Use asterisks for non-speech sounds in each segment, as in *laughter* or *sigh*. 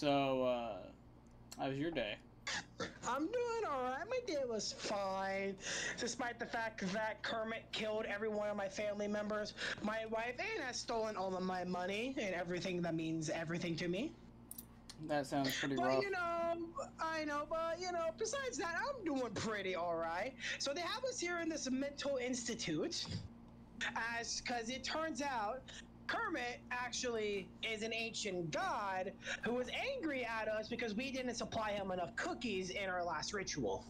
So, uh, how was your day? I'm doing alright. My day was fine. Despite the fact that Kermit killed every one of my family members, my wife Anne has stolen all of my money and everything that means everything to me. That sounds pretty But rough. you know, I know, but you know, besides that, I'm doing pretty alright. So they have us here in this mental institute, as because it turns out Kermit actually is an ancient god who was angry at us because we didn't supply him enough cookies in our last ritual.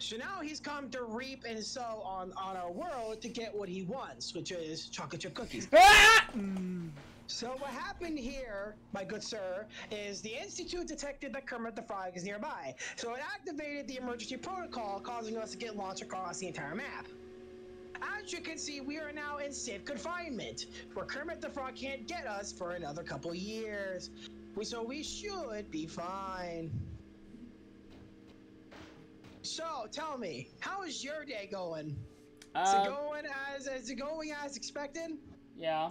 So now he's come to reap and sow on on our world to get what he wants, which is chocolate chip cookies. Ah! *laughs* So what happened here, my good sir, is the Institute detected that Kermit the Frog is nearby. So it activated the emergency protocol, causing us to get launched across the entire map. As you can see, we are now in safe confinement, where Kermit the Frog can't get us for another couple years. We, so we should be fine. So tell me, how is your day going? Is Uh, it going as is it going as expected? yeah.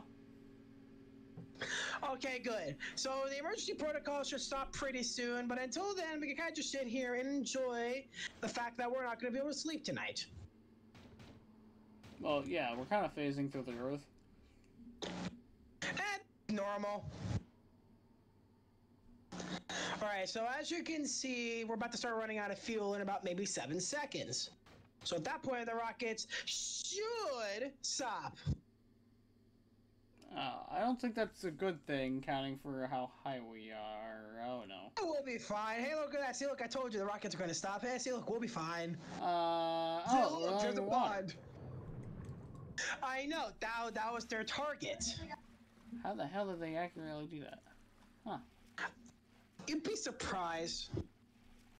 Okay, good. So the emergency protocol should stop pretty soon, but until then, we can kind of just sit here and enjoy the fact that we're not going to be able to sleep tonight. Well, yeah, we're kind of phasing through the growth. Eh, normal. Alright, so as you can see, we're about to start running out of fuel in about maybe seven seconds. So at that point, the rockets should stop. Uh, I don't think that's a good thing, counting for how high we are. Oh no. We'll be fine. Hey, look at that. See, look, I told you the rockets are going to stop. Hey, see, look, we'll be fine. Uh, oh, look, there's a pond. I know that that was their target. How the hell did they accurately do that? Huh? You'd be surprised.